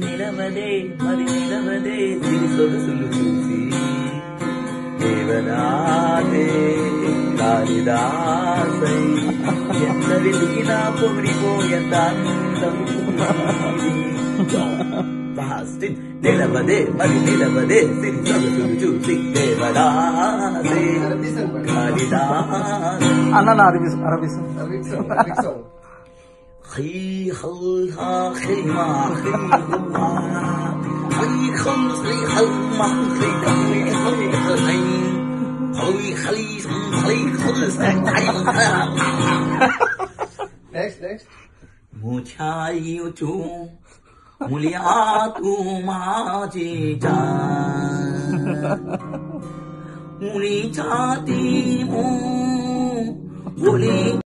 నిలవదే మరి నిలవదే సిరి సొగసులు చూసి దేవనాథే కాళిదాసై ఎంత వెతికినా పొగిడిపోయేంత నిలవదే మరి నిలవదే సిరి సొగసులు Kavidase, Kavidase. Na next next muchayo 우리 자디 우 우리